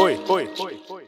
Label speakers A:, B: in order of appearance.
A: oi, oi, oi, oi.